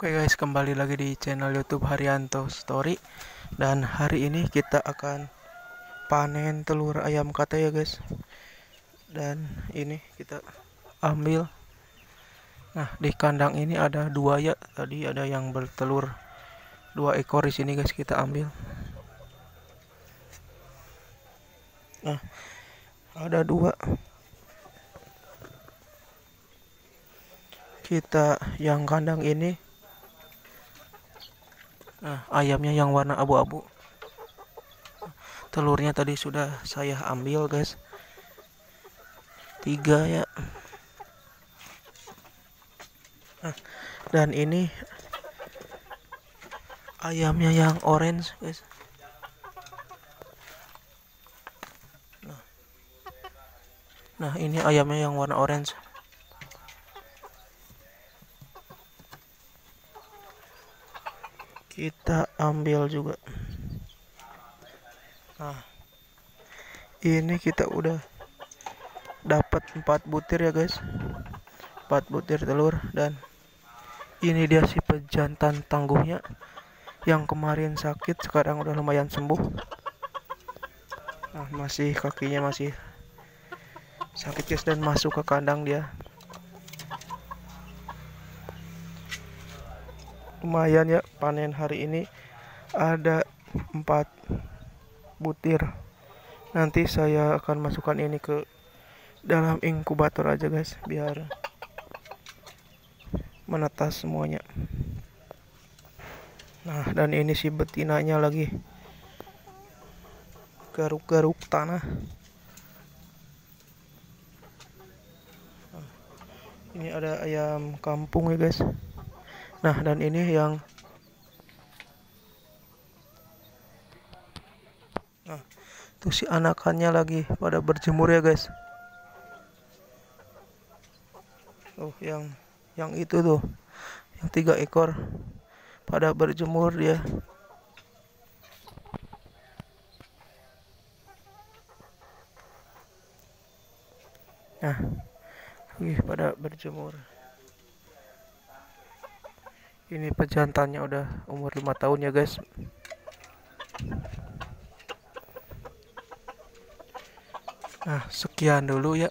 Oke guys, kembali lagi di channel YouTube Haryanto Story. Dan hari ini kita akan panen telur ayam kata ya guys. Dan ini kita ambil. Nah, di kandang ini ada dua ya. Tadi ada yang bertelur dua ekor di sini guys kita ambil. Nah, ada dua. Kita yang kandang ini Nah, ayamnya yang warna abu-abu. Telurnya tadi sudah saya ambil, guys. Tiga ya. Nah, dan ini ayamnya yang orange, guys. Nah, nah ini ayamnya yang warna orange. Kita ambil juga. Nah ini kita udah dapat 4 butir ya guys. 4 butir telur dan ini dia si pejantan tangguhnya yang kemarin sakit sekarang udah lumayan sembuh. Nah masih kakinya masih sakit guys dan masuk ke kandang dia lumayan ya panen hari ini ada empat butir. Nanti saya akan masukkan ini ke dalam inkubator aja guys biar menetas semuanya. Nah dan ini si betinanya lagi garuk-garuk tanah. Ini ada ayam kampung ya guys Nah, dan ini yang Nah, tuh si anakannya lagi pada berjemur ya, guys. Oh, yang yang itu tuh. Yang tiga ekor pada berjemur dia. Nah, lagi pada berjemur ini pejantannya udah umur lima tahun ya guys. Nah sekian dulu ya